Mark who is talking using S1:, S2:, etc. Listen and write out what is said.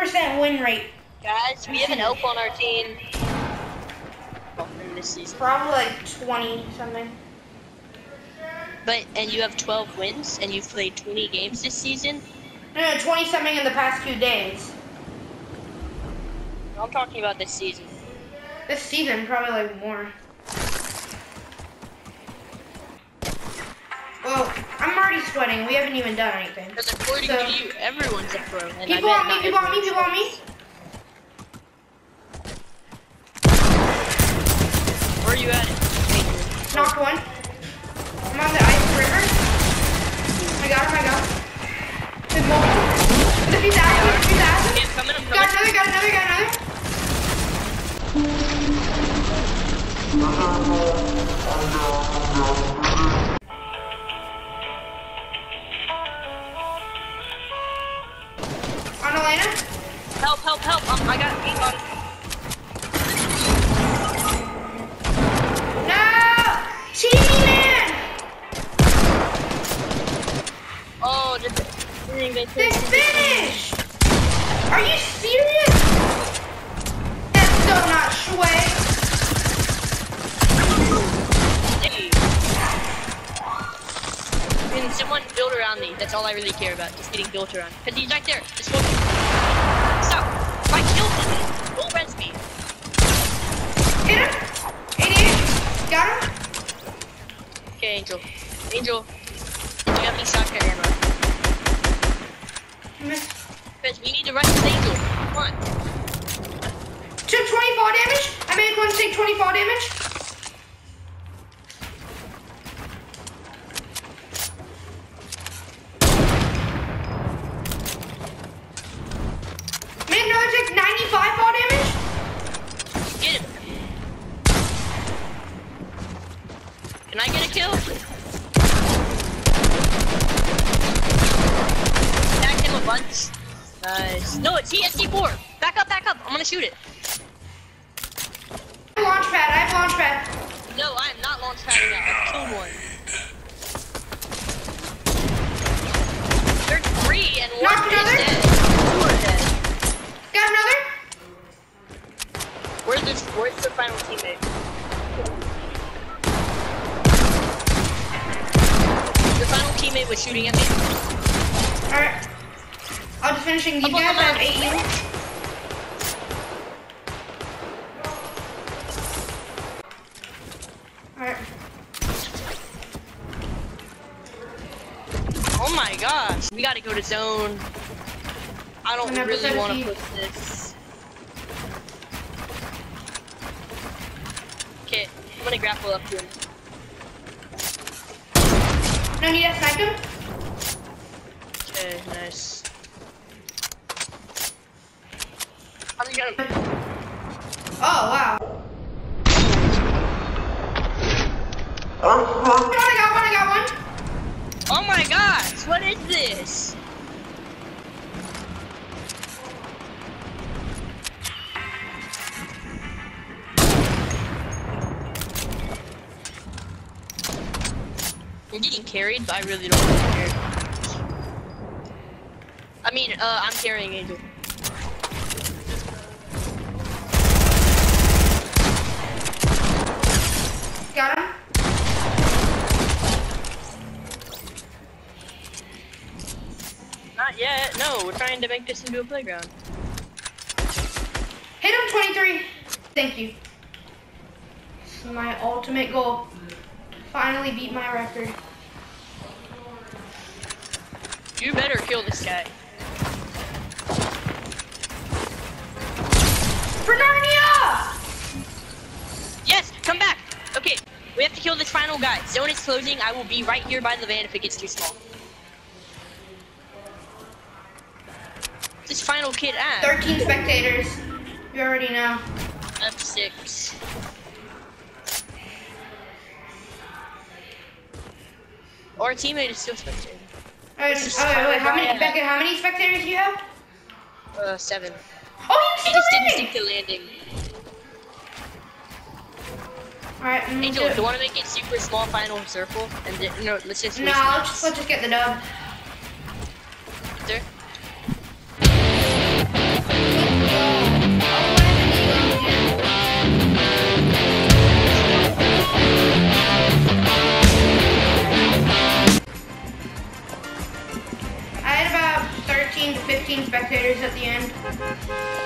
S1: percent win rate.
S2: Guys, we have an elf on our team. Oh, this season.
S1: Probably like twenty something.
S2: But and you have 12 wins and you've played 20 games this season.
S1: No, no, twenty something in the past few days.
S2: I'm talking about this season.
S1: This season, probably like more. Sweating. We haven't even done anything.
S2: Because according
S1: So-
S2: to you, everyone's a pro. And
S1: People
S2: bet
S1: on me, people on me, people on me.
S2: Where are you at? It?
S1: Knocked one. I'm on the ice river. Oh I got him, oh I got him. There's multiple. There's a few thousand, there's a few thousand.
S2: Okay, I'm coming, I'm
S1: Got
S2: coming.
S1: another, got another, got another. On
S2: Help, help, help. Um, I got beat on.
S1: No! Cheating man!
S2: Oh, did they
S1: That's
S2: all I really care about. Just getting built around. Cause he's right there. Just look. Stop. I killed him. Go res me.
S1: Hit him. 88. Got him.
S2: Okay, Angel. Angel. You have any shotgun ammo? Because we need to rush this Angel. Come on.
S1: Took 24 damage. I made one take 24 damage. Made another take 95 fall damage.
S2: Get him. Can I get a kill? Attacked him a bunch. Nice. No, it's TSD4. Back up, back up. I'm gonna shoot it.
S1: I Launch pad. I have launch pad.
S2: No, I am not launch padding that. I've killed one. They're three and one is dead. Two are dead.
S1: Got another.
S2: Where's the, where's the final teammate? The final teammate was shooting at me.
S1: All right. I'm finishing
S2: the
S1: guys. I
S2: come
S1: eight units. All right.
S2: Oh my gosh. We gotta go to zone. I don't really want to push this. Okay, I'm gonna grapple up to him.
S1: No need to snipe him.
S2: Okay, nice.
S1: Oh wow. I got one. I got one.
S2: Oh my gosh, what is this? I'm getting carried, but I really don't want to carry. I mean, uh, I'm carrying Angel. No, we're trying to make this into a playground.
S1: Hit him 23. Thank you. This is my ultimate goal. Finally beat my record.
S2: You better kill this guy.
S1: For
S2: Yes, come back. Okay, we have to kill this final guy. Zone is closing. I will be right here by the van if it gets too small. This final kid at
S1: 13 spectators. You already know.
S2: F6. Our teammate is still spectating.
S1: Alright,
S2: is
S1: oh, wait, wait, how many, Becca, how many spectators do you have?
S2: Uh, seven.
S1: Oh,
S2: He just didn't
S1: still
S2: stick to landing.
S1: Alright,
S2: Angel, do you want to make it super small final circle? And no, let's just
S1: No, let's just, let's just get the dub.
S2: There.
S1: 15 at the end.